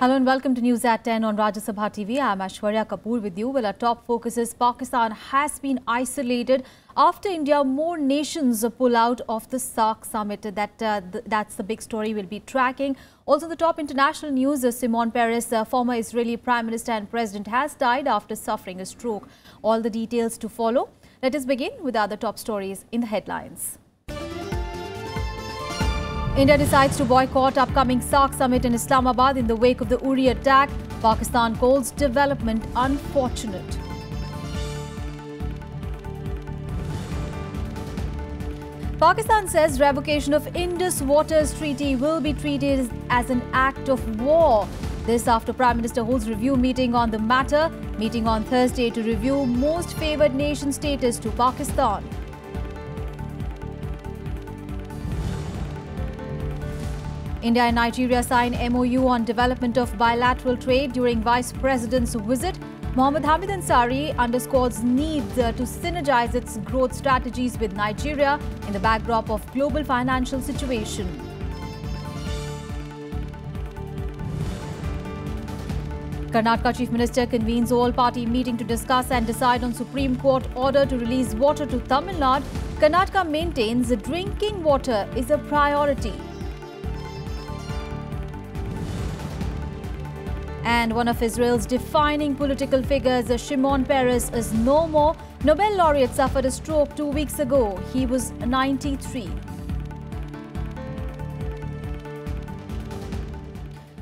Hello and welcome to News at 10 on Rajya Sabha TV. I'm Aishwarya Kapoor with you. Well, our top focus is Pakistan has been isolated after India. More nations pull out of the SAARC summit. That uh, th that's the big story we'll be tracking. Also, the top international news: uh, Shimon Peres, uh, former Israeli Prime Minister and President, has died after suffering a stroke. All the details to follow. Let us begin with other top stories in the headlines. India decides to boycott upcoming SAARC summit in Islamabad in the wake of the Uri attack. Pakistan calls development unfortunate. Pakistan says revocation of Indus Waters Treaty will be treated as an act of war. This after Prime Minister holds review meeting on the matter, meeting on Thursday to review most favoured nation status to Pakistan. India and Nigeria sign MOU on development of bilateral trade during Vice President's visit. Mohammed Hamid Ansari underscores need uh, to synergize its growth strategies with Nigeria in the backdrop of global financial situation. Karnataka Chief Minister convenes all-party meeting to discuss and decide on Supreme Court order to release water to Tamil Nadu. Karnataka maintains drinking water is a priority. And one of Israel's defining political figures, Shimon Peres, is no more. Nobel laureate suffered a stroke two weeks ago. He was 93.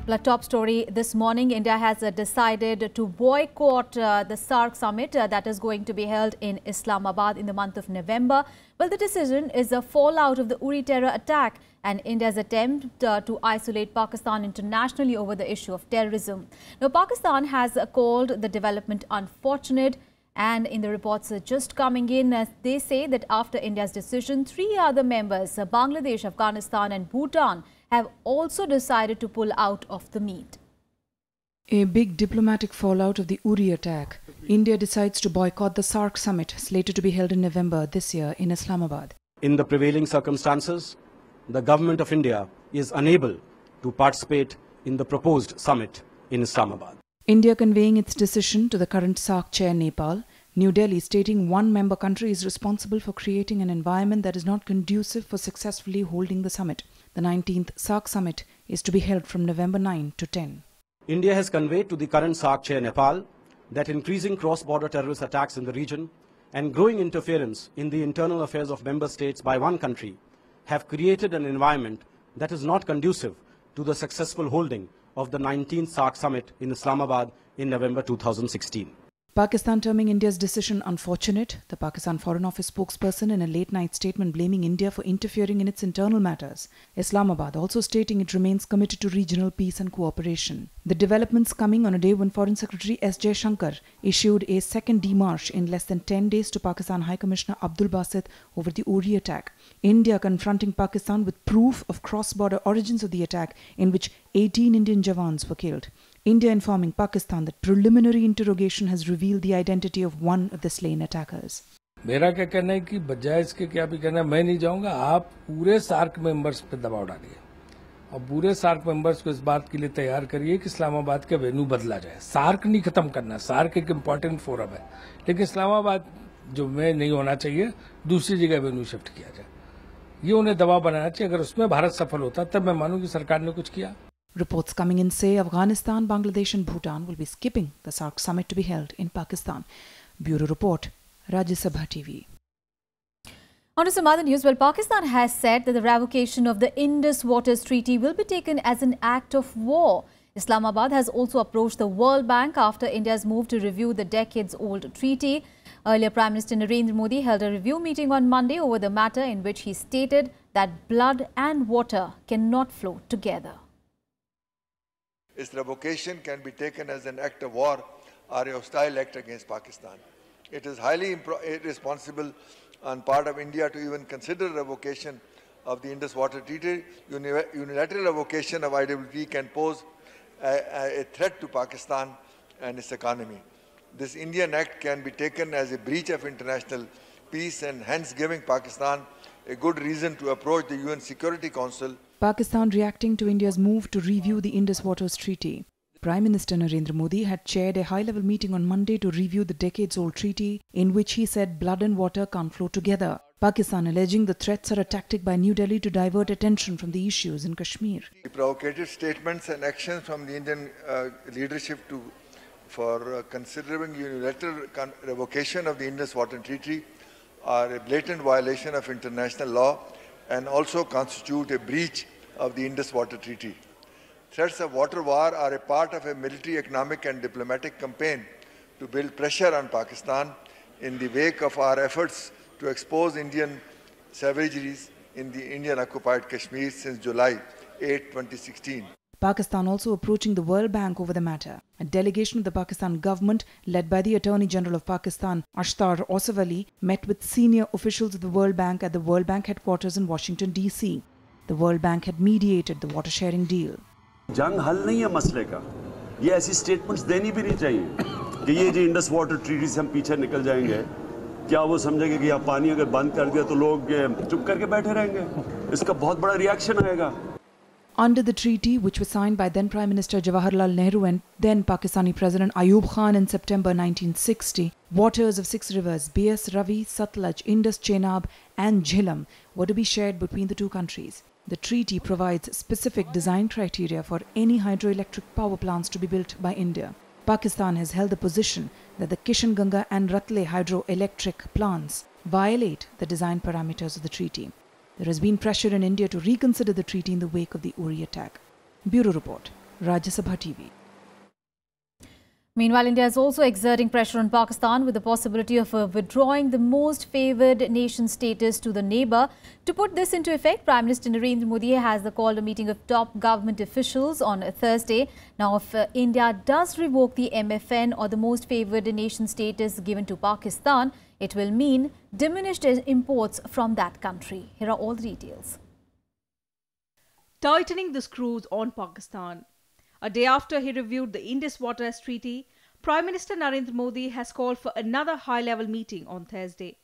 Well, top story this morning, India has uh, decided to boycott uh, the SAARC summit uh, that is going to be held in Islamabad in the month of November. Well, the decision is a fallout of the Uri terror attack and India's attempt uh, to isolate Pakistan internationally over the issue of terrorism. Now, Pakistan has uh, called the development unfortunate and in the reports uh, just coming in, uh, they say that after India's decision, three other members, uh, Bangladesh, Afghanistan and Bhutan, have also decided to pull out of the meet. A big diplomatic fallout of the Uri attack. India decides to boycott the SAARC summit slated to be held in November this year in Islamabad. In the prevailing circumstances, the government of India is unable to participate in the proposed summit in Islamabad. India conveying its decision to the current SAARC chair Nepal, New Delhi stating one member country is responsible for creating an environment that is not conducive for successfully holding the summit. The 19th SAARC summit is to be held from November 9 to 10. India has conveyed to the current SAARC chair Nepal that increasing cross-border terrorist attacks in the region and growing interference in the internal affairs of member states by one country have created an environment that is not conducive to the successful holding of the 19th SAARC summit in Islamabad in November 2016. Pakistan terming India's decision unfortunate. The Pakistan Foreign Office spokesperson in a late night statement blaming India for interfering in its internal matters. Islamabad also stating it remains committed to regional peace and cooperation. The developments coming on a day when Foreign Secretary S. Jaishankar issued a second demarche in less than 10 days to Pakistan High Commissioner Abdul Basit over the Uri attack. India confronting Pakistan with proof of cross border origins of the attack, in which 18 Indian Jawans were killed. India informing Pakistan that preliminary interrogation has revealed the identity of one of the slain attackers. मेरा क्या कहना है कि बजाय इसके क्या भी कहना है, मैं नहीं जाऊँगा। आप पूरे सार्क मेंबर्स पे दबाव डालिए। और पूरे सार्क मेंबर्स को इस बात के लिए तैयार करिए कि इस्लामाबाद का वेन्यू बदला जाए। सार्क नहीं खत्म करना सार्क एक इम्पोर्टेंट फोरम है। लेकिन इस्लामाबाद जो में नहीं होना चाहिए, दूसरी जगह वेन्यू शिफ्ट किया जाए। ये उन्हें दबाव बनाना चाहिए। अगर उसमें भारत सफल होता, तब मैं मानूं कि सरकार ने कुछ किया। Reports coming in say Afghanistan, Bangladesh, and Bhutan will be skipping the SAARC summit to be held in Pakistan. Bureau Report, Rajya Sabha TV. On to some other news. Well, Pakistan has said that the revocation of the Indus Waters Treaty will be taken as an act of war. Islamabad has also approached the World Bank after India's move to review the decades-old treaty. Earlier, Prime Minister Narendra Modi held a review meeting on Monday over the matter in which he stated that blood and water cannot flow together. Its revocation can be taken as an act of war or a hostile act against Pakistan. It is highly irresponsible on part of India to even consider revocation of the Indus Water Treaty. Unilateral revocation of IWT can pose a, a threat to Pakistan and its economy. This Indian act can be taken as a breach of international peace and hence giving Pakistan a good reason to approach the UN Security Council Pakistan reacting to India's move to review the Indus Waters Treaty. Prime Minister Narendra Modi had chaired a high level meeting on Monday to review the decades old treaty in which he said blood and water can't flow together. Pakistan alleging the threats are a tactic by New Delhi to divert attention from the issues in Kashmir. The provocative statements and actions from the Indian uh, leadership to, for uh, considering unilateral revocation of the Indus Water Treaty are a blatant violation of international law and also constitute a breach of the Indus Water Treaty. Threats of water war are a part of a military, economic and diplomatic campaign to build pressure on Pakistan in the wake of our efforts to expose Indian savageries in the Indian occupied Kashmir since July 8, 2016. Pakistan also approaching the World Bank over the matter. A delegation of the Pakistan government, led by the Attorney General of Pakistan, Ashtar Ausaf Ali, met with senior officials of the World Bank at the World Bank headquarters in Washington, D.C. The World Bank had mediated the water sharing deal. जंग हल नहीं है मसले का ये ऐसी statements देनी भी नहीं चाहिए कि ये जी इंडस वाटर ट्रीटी से हम पीछे निकल जाएंगे क्या वो समझेंगे कि आप पानी अगर बंद कर दिया तो लोग चुप करके बैठे रहेंगे इसका बहुत बड़ा रिएक्शन आएगा under the treaty, which was signed by then Prime Minister Jawaharlal Nehru and then Pakistani President Ayub Khan in September 1960, waters of six rivers Beas, Ravi, Satluj, Indus, Chenab, and Jhelum were to be shared between the two countries. The treaty provides specific design criteria for any hydroelectric power plants to be built by India. Pakistan has held the position that the Kishanganga and Ratle hydroelectric plants violate the design parameters of the treaty. There has been pressure in India to reconsider the treaty in the wake of the Uri attack. Bureau Report, Rajya Sabha TV. Meanwhile, India is also exerting pressure on Pakistan with the possibility of uh, withdrawing the most favoured nation status to the neighbour. To put this into effect, Prime Minister Narendra Modi has called a meeting of top government officials on Thursday. Now, if uh, India does revoke the MFN or the most favoured nation status given to Pakistan, it will mean diminished imports from that country. Here are all the details. Tightening the screws on Pakistan. A day after he reviewed the Indus Waters Treaty, Prime Minister Narendra Modi has called for another high level meeting on Thursday.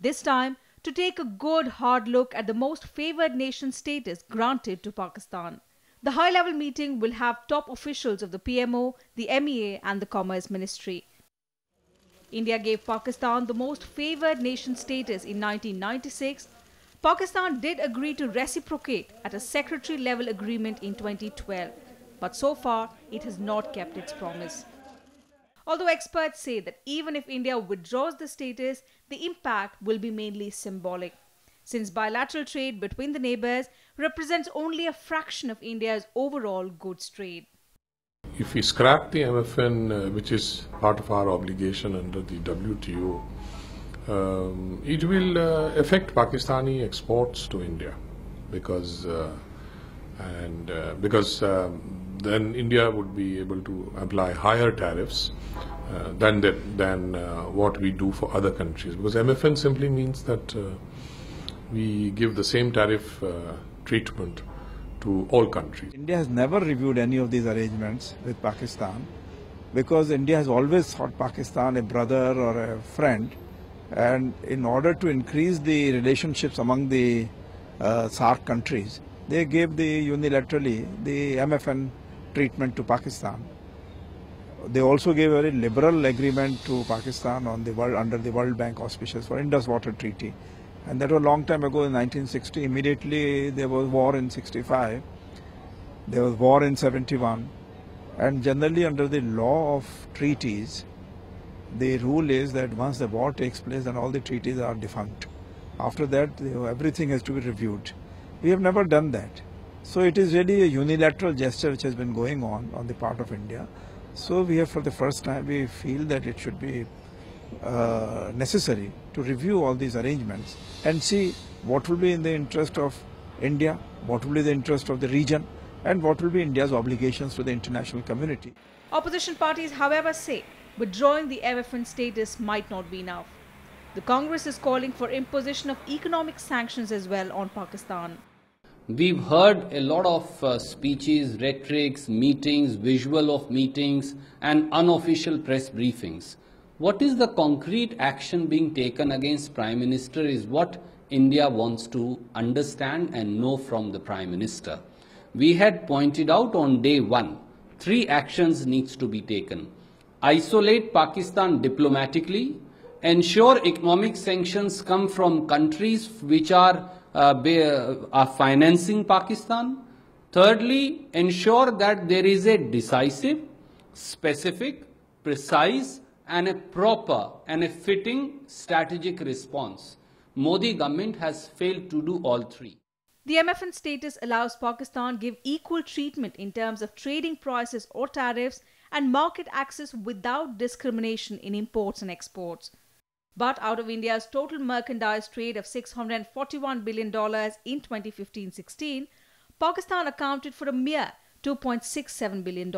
This time to take a good hard look at the most favored nation status granted to Pakistan. The high level meeting will have top officials of the PMO, the MEA, and the Commerce Ministry. India gave Pakistan the most favored nation status in 1996. Pakistan did agree to reciprocate at a secretary level agreement in 2012 but so far it has not kept its promise. Although experts say that even if India withdraws the status, the impact will be mainly symbolic, since bilateral trade between the neighbors represents only a fraction of India's overall goods trade. If we scrap the MFN, uh, which is part of our obligation under the WTO, um, it will uh, affect Pakistani exports to India because uh, and uh, because um, then India would be able to apply higher tariffs uh, than than uh, what we do for other countries. Because MFN simply means that we give the same tariff treatment to all countries. India has never reviewed any of these arrangements with Pakistan because India has always thought Pakistan a brother or a friend. And in order to increase the relationships among the uh, SAARC countries, they gave the unilaterally the MFN treatment to Pakistan. They also gave a very liberal agreement to Pakistan on the world under the World Bank auspices for Indus Water Treaty, and that was a long time ago in 1960. Immediately there was war in 65, there was war in 71, and generally under the law of treaties, the rule is that once the war takes place, then all the treaties are defunct. After that, everything has to be reviewed. We have never done that. So it is really a unilateral gesture which has been going on on the part of India. So we have for the first time we feel that it should be uh, necessary to review all these arrangements and see what will be in the interest of India, what will be the interest of the region and what will be India's obligations to the international community. Opposition parties however say withdrawing the MFN status might not be enough. The Congress is calling for imposition of economic sanctions as well on Pakistan. We've heard a lot of uh, speeches, rhetorics, meetings, visual of meetings, and unofficial press briefings. What is the concrete action being taken against Prime Minister is what India wants to understand and know from the Prime Minister. We had pointed out on day one three actions needs to be taken. Isolate Pakistan diplomatically, ensure economic sanctions come from countries which are, uh, are financing Pakistan. Thirdly, ensure that there is a decisive, specific, precise and a proper and a fitting strategic response. Modi government has failed to do all three. The MFN status allows Pakistan give equal treatment in terms of trading prices or tariffs and market access without discrimination in imports and exports. But out of India's total merchandise trade of $641 billion in 2015-16, Pakistan accounted for a mere $2.67 billion.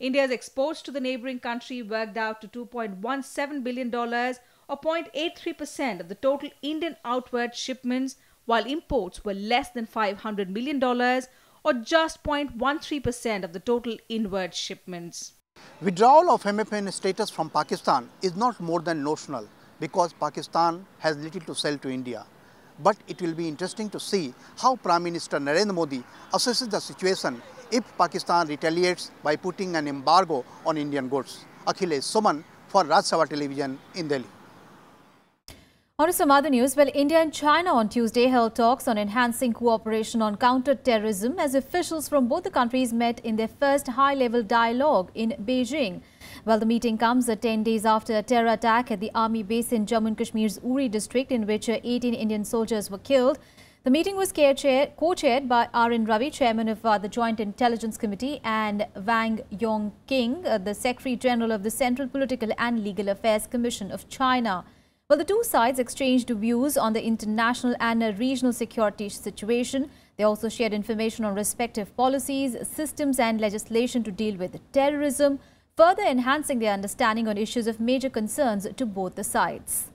India's exports to the neighboring country worked out to $2.17 billion or 0.83% of the total Indian outward shipments while imports were less than $500 million or just 0.13% of the total inward shipments. Withdrawal of MFN status from Pakistan is not more than notional because Pakistan has little to sell to India. But it will be interesting to see how Prime Minister Narendra Modi assesses the situation if Pakistan retaliates by putting an embargo on Indian goods. Akhilesh Suman for Rajya Sabha Television in Delhi. On to some other news. Well, India and China on Tuesday held talks on enhancing cooperation on counter-terrorism as officials from both the countries met in their first high-level dialogue in Beijing. Well, the meeting comes 10 days after a terror attack at the army base in Jammu and Kashmir's Uri district in which 18 Indian soldiers were killed. The meeting was co-chaired by R.N. Ravi, chairman of uh, the Joint Intelligence Committee, and Wang Yongqing, uh, the Secretary General of the Central Political and Legal Affairs Commission of China. Well, the two sides exchanged views on the international and regional security situation. They also shared information on respective policies, systems and legislation to deal with terrorism, further enhancing their understanding on issues of major concerns to both the sides.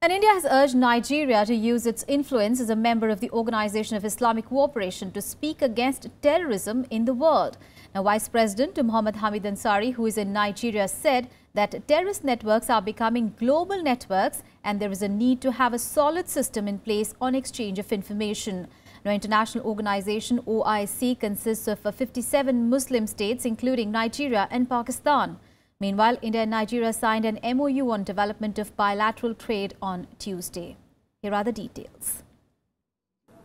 And India has urged Nigeria to use its influence as a member of the Organization of Islamic Cooperation to speak against terrorism in the world. Now, Vice President Muhammad Hamid Ansari, who is in Nigeria, said that terrorist networks are becoming global networks and there is a need to have a solid system in place on exchange of information. Now, international organization OIC consists of 57 Muslim states, including Nigeria and Pakistan. Meanwhile, India and Nigeria signed an MOU on development of bilateral trade on Tuesday. Here are the details.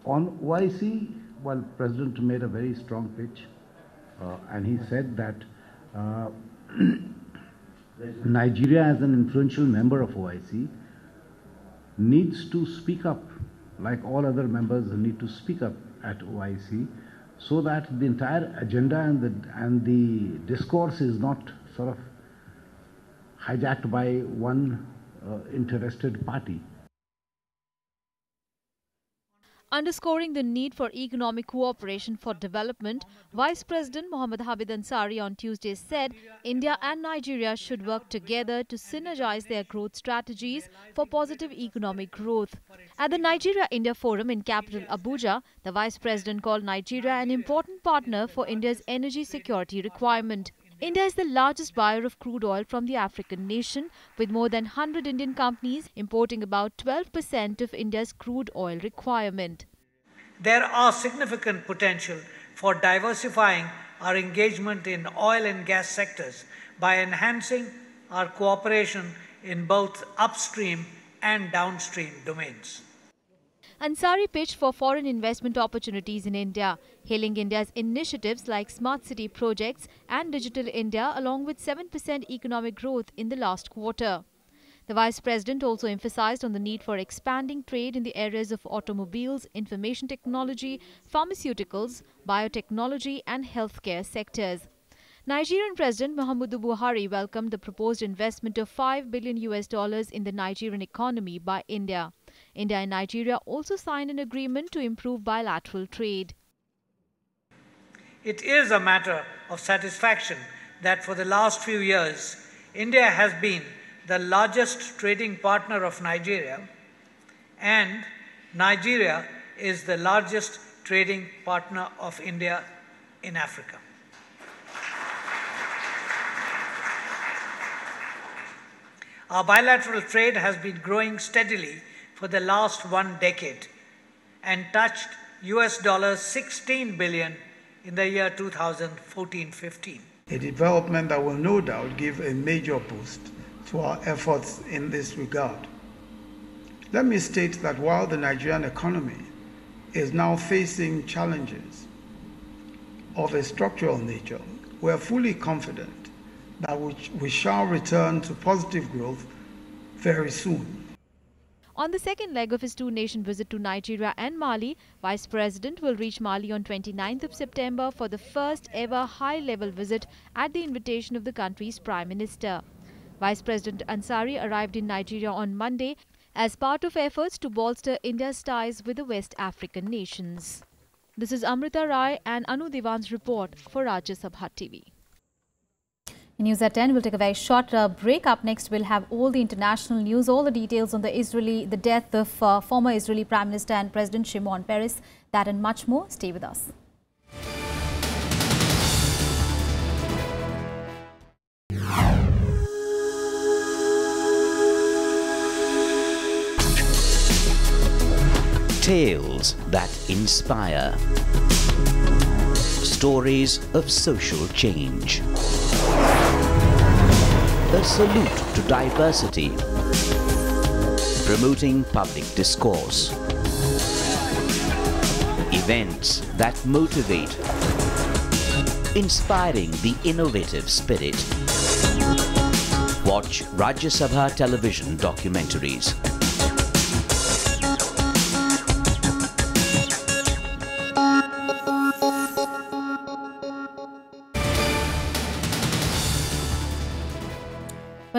On OIC, well, President made a very strong pitch uh, and he said that uh, Nigeria, as an influential member of OIC, needs to speak up, like all other members need to speak up at OIC, so that the entire agenda and the, and the discourse is not sort of hijacked by one uh, interested party. Underscoring the need for economic cooperation for development, Vice President Mohammad Hamid Ansari on Tuesday said India and Nigeria should work together to synergize their growth strategies for positive economic growth. At the Nigeria-India Forum in capital Abuja, the Vice President called Nigeria an important partner for India's energy security requirement. India is the largest buyer of crude oil from the African nation, with more than 100 Indian companies importing about 12% of India's crude oil requirement. There are significant potential for diversifying our engagement in oil and gas sectors by enhancing our cooperation in both upstream and downstream domains. Ansari pitched for foreign investment opportunities in India, hailing India's initiatives like smart city projects and Digital India along with 7% economic growth in the last quarter. The Vice President also emphasized on the need for expanding trade in the areas of automobiles, information technology, pharmaceuticals, biotechnology and healthcare sectors. Nigerian President Muhammadu Buhari welcomed the proposed investment of 5 billion US dollars in the Nigerian economy by India. India and Nigeria also signed an agreement to improve bilateral trade. It is a matter of satisfaction that for the last few years, India has been the largest trading partner of Nigeria and Nigeria is the largest trading partner of India in Africa. Our bilateral trade has been growing steadily for the last one decade and touched US dollars 16 billion in the year 2014-15. A development that will no doubt give a major boost to our efforts in this regard. Let me state that while the Nigerian economy is now facing challenges of a structural nature, we are fully confident that we shall return to positive growth very soon. On the second leg of his two-nation visit to Nigeria and Mali, Vice President will reach Mali on 29th of September for the first ever high-level visit at the invitation of the country's Prime Minister. Vice President Ansari arrived in Nigeria on Monday as part of efforts to bolster India's ties with the West African nations. This is Amrita Rai and Anu Divan's report for Rajya Sabha TV. News at 10. We'll take a very short uh, break. Up next, we'll have all the international news, all the details on the Israeli, the death of uh, former Israeli Prime Minister and President Shimon Peres. That and much more. Stay with us. Tales that inspire. Stories of social change a salute to diversity, promoting public discourse, events that motivate, inspiring the innovative spirit. Watch Rajya Sabha television documentaries.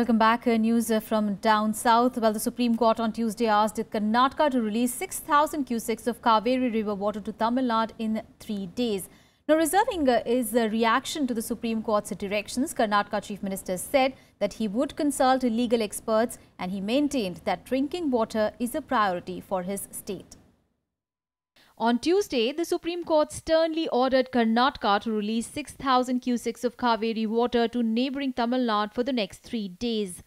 Welcome back. Uh, news uh, from down south. Well, the Supreme Court on Tuesday asked Karnataka to release 6,000 cusecs of Kaveri River water to Tamil Nadu in three days. Now, reserving uh, is a reaction to the Supreme Court's directions. Karnataka Chief Minister said that he would consult legal experts and he maintained that drinking water is a priority for his state. On Tuesday, the Supreme Court sternly ordered Karnataka to release 6,000 cusecs of Kaveri water to neighbouring Tamil Nadu for the next three days.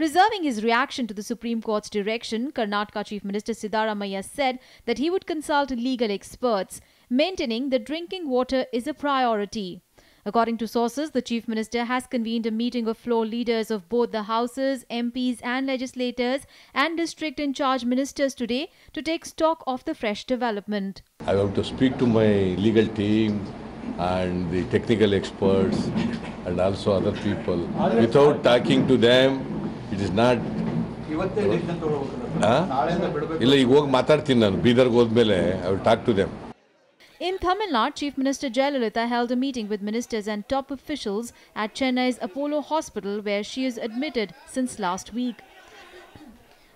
Reserving his reaction to the Supreme Court's direction, Karnataka Chief Minister Siddaramaiah said that he would consult legal experts, maintaining that drinking water is a priority. According to sources, the Chief Minister has convened a meeting of floor leaders of both the houses, MPs and legislators and district in charge ministers today to take stock of the fresh development. I have to speak to my legal team and the technical experts and also other people. Without talking to them, it is not ಇಲ್ಲ ಈಗ ಹೋಗಿ ಮಾತಾಡ್ತೀನಿ ನಾನು ಬೀದರ್ಗೆ ಹೋದ್ಮೇಲೆ I will talk to them in Tamil Nadu, Chief Minister Jayalalitha held a meeting with ministers and top officials at Chennai's Apollo Hospital where she is admitted since last week.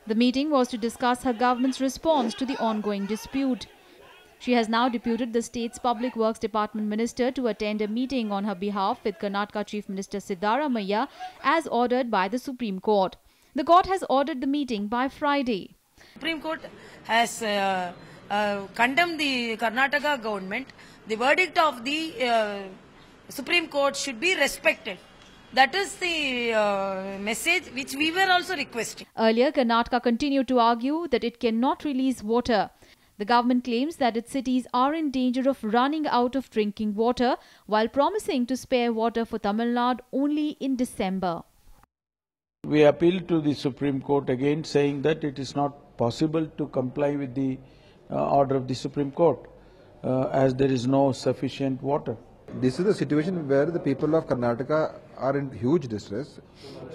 The meeting was to discuss her government's response to the ongoing dispute. She has now deputed the state's Public Works Department minister to attend a meeting on her behalf with Karnataka Chief Minister Siddaramaiah as ordered by the Supreme Court. The court has ordered the meeting by Friday. Supreme Court has uh, uh, condemn the Karnataka government, the verdict of the uh, Supreme Court should be respected. That is the uh, message which we were also requesting. Earlier, Karnataka continued to argue that it cannot release water. The government claims that its cities are in danger of running out of drinking water while promising to spare water for Tamil Nadu only in December. We appeal to the Supreme Court again saying that it is not possible to comply with the uh, order of the Supreme Court uh, as there is no sufficient water. This is the situation where the people of Karnataka are in huge distress.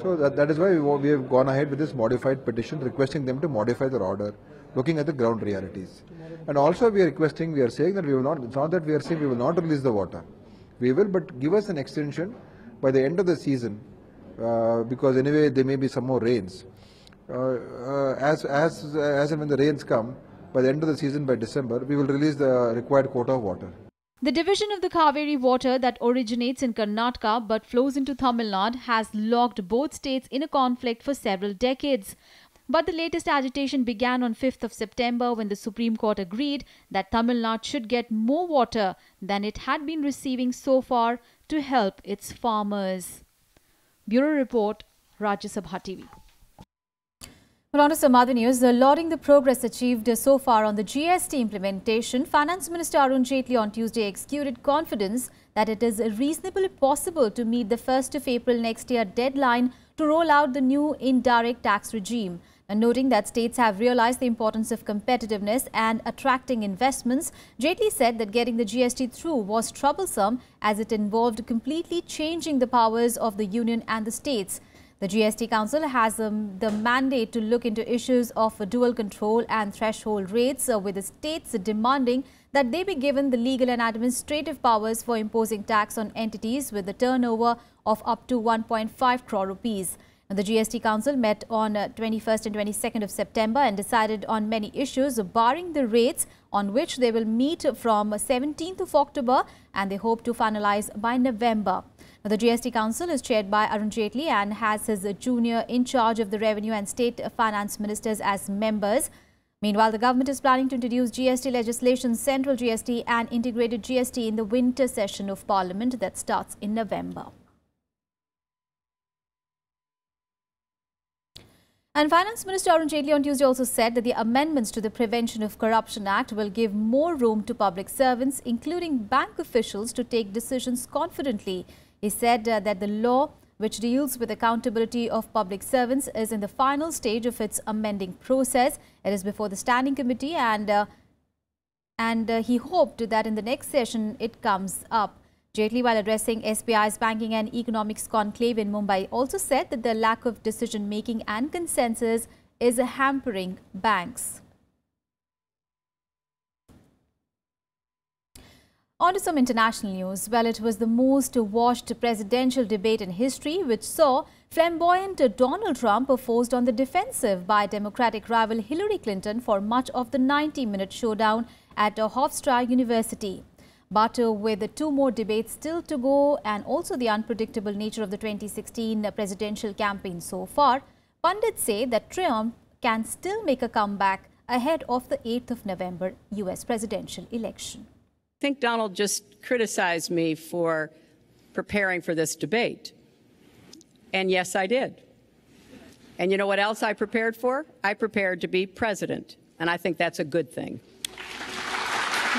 So that, that is why we, we have gone ahead with this modified petition requesting them to modify their order, looking at the ground realities. And also we are requesting, we are saying that we will not, it's not that we are saying we will not release the water. We will, but give us an extension by the end of the season, uh, because anyway there may be some more rains. Uh, uh, as, as, as and when the rains come, by the end of the season, by December, we will release the required quota of water. The division of the Kaveri water that originates in Karnataka but flows into Tamil Nadu has locked both states in a conflict for several decades. But the latest agitation began on 5th of September when the Supreme Court agreed that Tamil Nadu should get more water than it had been receiving so far to help its farmers. Bureau Report, Rajya Sabha TV. Well, on to some other news. Lauding the progress achieved so far on the GST implementation, Finance Minister Arun Jaitley on Tuesday exuded confidence that it is reasonably possible to meet the 1st of April next year deadline to roll out the new indirect tax regime. And noting that states have realized the importance of competitiveness and attracting investments, Jaitley said that getting the GST through was troublesome as it involved completely changing the powers of the union and the states. The GST Council has um, the mandate to look into issues of dual control and threshold rates, uh, with the states demanding that they be given the legal and administrative powers for imposing tax on entities with a turnover of up to 1.5 crore rupees. The GST Council met on uh, 21st and 22nd of September and decided on many issues, barring the rates on which they will meet from 17th of October and they hope to finalize by November. The GST Council is chaired by Arun Jaitley and has his junior in charge of the Revenue and State Finance Ministers as members. Meanwhile, the government is planning to introduce GST legislation, central GST and integrated GST in the winter session of Parliament that starts in November. And Finance Minister Arun Jaitley on Tuesday also said that the amendments to the Prevention of Corruption Act will give more room to public servants, including bank officials, to take decisions confidently. He said uh, that the law which deals with accountability of public servants is in the final stage of its amending process. It is before the standing committee and uh, and uh, he hoped that in the next session it comes up. Jaitley, while addressing SBI's banking and economics conclave in Mumbai, also said that the lack of decision-making and consensus is a hampering banks. On to some international news. Well, it was the most watched presidential debate in history, which saw flamboyant Donald Trump forced on the defensive by Democratic rival Hillary Clinton for much of the 90-minute showdown at Hofstra University. But uh, with two more debates still to go and also the unpredictable nature of the 2016 presidential campaign so far, pundits say that Trump can still make a comeback ahead of the 8th of November US presidential election. I think Donald just criticized me for preparing for this debate. And yes, I did. And you know what else I prepared for? I prepared to be president. And I think that's a good thing.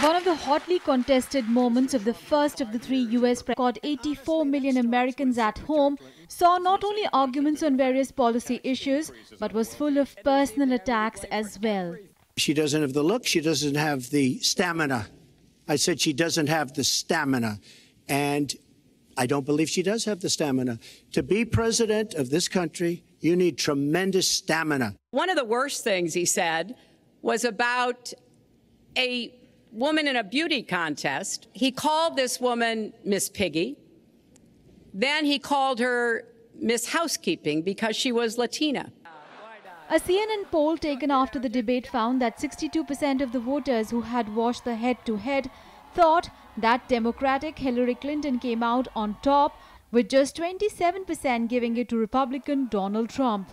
One of the hotly contested moments of the first of the three US caught 84 million Americans at home saw not only arguments on various policy issues but was full of personal attacks as well. She doesn't have the look, she doesn't have the stamina I said she doesn't have the stamina. And I don't believe she does have the stamina. To be president of this country, you need tremendous stamina. One of the worst things he said was about a woman in a beauty contest. He called this woman Miss Piggy. Then he called her Miss Housekeeping because she was Latina. A CNN poll taken after the debate found that 62% of the voters who had watched the head-to-head thought that Democratic Hillary Clinton came out on top, with just 27% giving it to Republican Donald Trump.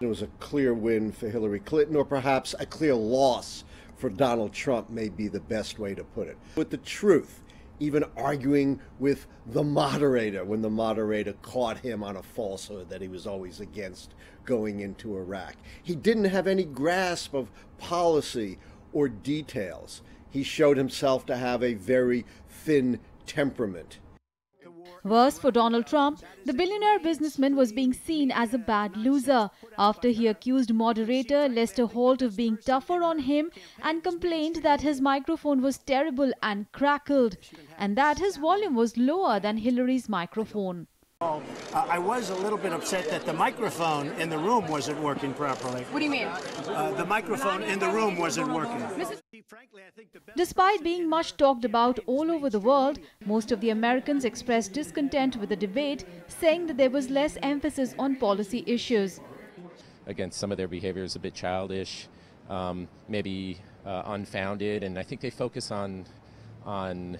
It was a clear win for Hillary Clinton, or perhaps a clear loss for Donald Trump may be the best way to put it. With the truth, even arguing with the moderator when the moderator caught him on a falsehood that he was always against going into Iraq. He didn't have any grasp of policy or details. He showed himself to have a very thin temperament. Worse for Donald Trump, the billionaire businessman was being seen as a bad loser after he accused moderator Lester Holt of being tougher on him and complained that his microphone was terrible and crackled and that his volume was lower than Hillary's microphone. Uh, I was a little bit upset that the microphone in the room wasn't working properly. What do you mean? Uh, the microphone in the room wasn't working. Despite being much talked about all over the world, most of the Americans expressed discontent with the debate, saying that there was less emphasis on policy issues. Again, some of their behavior is a bit childish, um, maybe uh, unfounded, and I think they focus on on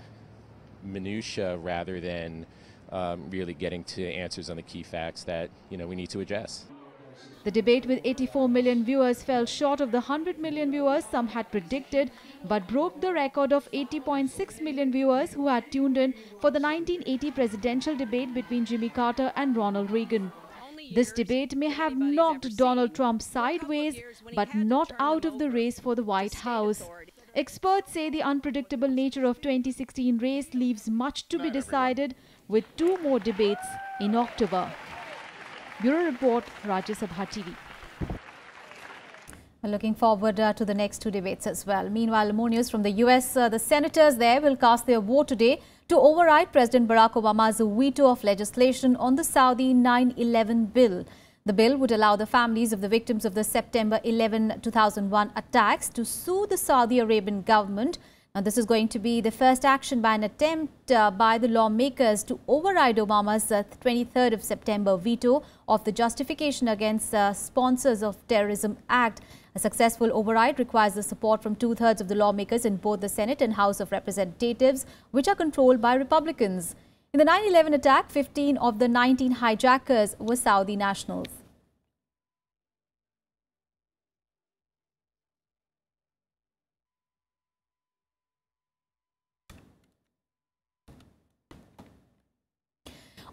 minutia rather than um, really getting to answers on the key facts that you know we need to address. The debate with 84 million viewers fell short of the 100 million viewers some had predicted, but broke the record of 80.6 million viewers who had tuned in for the 1980 presidential debate between Jimmy Carter and Ronald Reagan. This debate may have knocked Donald Trump sideways, but not out of the race for the White House. Experts say the unpredictable nature of 2016 race leaves much to be decided with two more debates in October. Bureau Report, Rajya Sabha TV. Looking forward uh, to the next two debates as well. Meanwhile, more news from the US. Uh, the senators there will cast their vote today to override President Barack Obama's veto of legislation on the Saudi 9-11 bill. The bill would allow the families of the victims of the September 11, 2001 attacks to sue the Saudi Arabian government now, this is going to be the first action by an attempt uh, by the lawmakers to override Obama's uh, 23rd of September veto of the Justification Against uh, Sponsors of Terrorism Act. A successful override requires the support from two-thirds of the lawmakers in both the Senate and House of Representatives, which are controlled by Republicans. In the 9-11 attack, 15 of the 19 hijackers were Saudi nationals.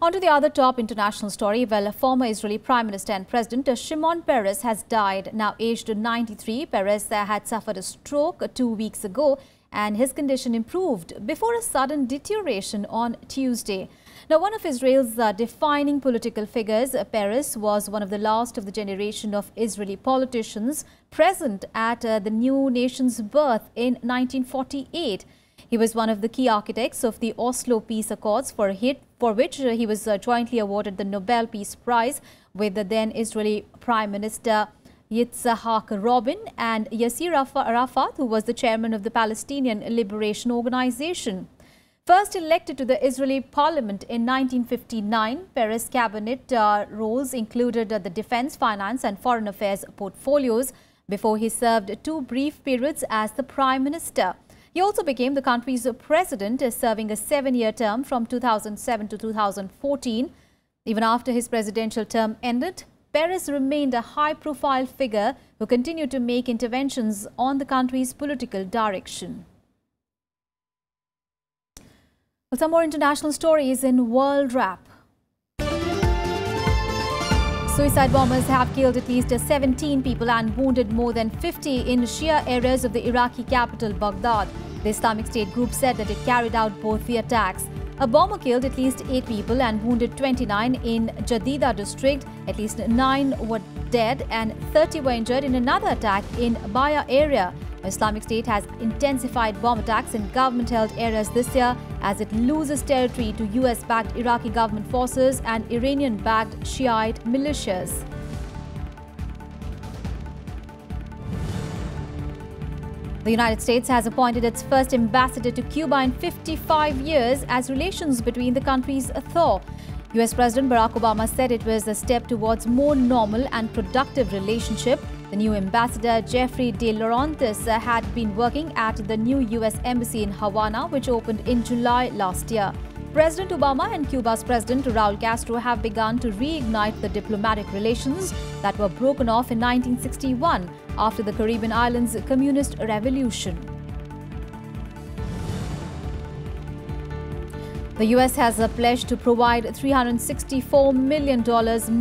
On to the other top international story. Well, former Israeli Prime Minister and President Shimon Peres has died. Now aged 93, Peres had suffered a stroke two weeks ago and his condition improved before a sudden deterioration on Tuesday. Now, one of Israel's uh, defining political figures, Peres, was one of the last of the generation of Israeli politicians present at uh, the new nation's birth in 1948. He was one of the key architects of the Oslo Peace Accords for, hit, for which uh, he was uh, jointly awarded the Nobel Peace Prize with the then Israeli Prime Minister Yitzhak Rabin and Yasser Arafat, who was the chairman of the Palestinian Liberation Organization. First elected to the Israeli parliament in 1959, Peres' cabinet uh, roles included uh, the defense, finance and foreign affairs portfolios before he served two brief periods as the prime minister. He also became the country's president, uh, serving a seven-year term from 2007 to 2014. Even after his presidential term ended, Peres remained a high-profile figure who continued to make interventions on the country's political direction. Some more international stories in World Wrap. Suicide bombers have killed at least uh, 17 people and wounded more than 50 in Shia areas of the Iraqi capital, Baghdad. The Islamic State group said that it carried out both the attacks. A bomber killed at least 8 people and wounded 29 in Jadida district. At least 9 were dead and 30 were injured in another attack in Baya area. Islamic State has intensified bomb attacks in government-held areas this year as it loses territory to US-backed Iraqi government forces and Iranian-backed Shiite militias. The United States has appointed its first ambassador to Cuba in 55 years as relations between the countries thaw. US President Barack Obama said it was a step towards more normal and productive relationship the new ambassador, Jeffrey DeLaurentis, had been working at the new U.S. Embassy in Havana, which opened in July last year. President Obama and Cuba's President Raul Castro have begun to reignite the diplomatic relations that were broken off in 1961 after the Caribbean islands' communist revolution. The U.S. has a pledge to provide $364 million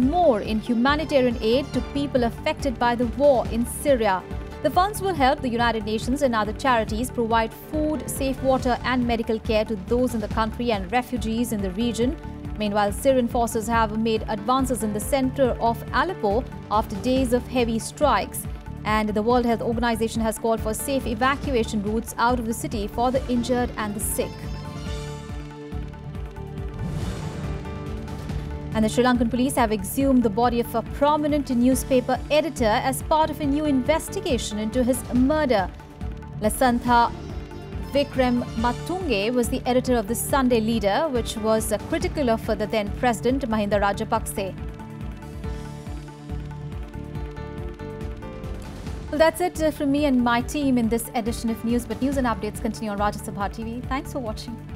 more in humanitarian aid to people affected by the war in Syria. The funds will help the United Nations and other charities provide food, safe water and medical care to those in the country and refugees in the region. Meanwhile, Syrian forces have made advances in the center of Aleppo after days of heavy strikes. And the World Health Organization has called for safe evacuation routes out of the city for the injured and the sick. And the Sri Lankan police have exhumed the body of a prominent newspaper editor as part of a new investigation into his murder. Lasantha Vikram Matunge was the editor of the Sunday Leader, which was critical of the then President Mahinda Rajapakse. Well, that's it uh, from me and my team in this edition of News. But news and updates continue on Rajya Sabha TV. Thanks for watching.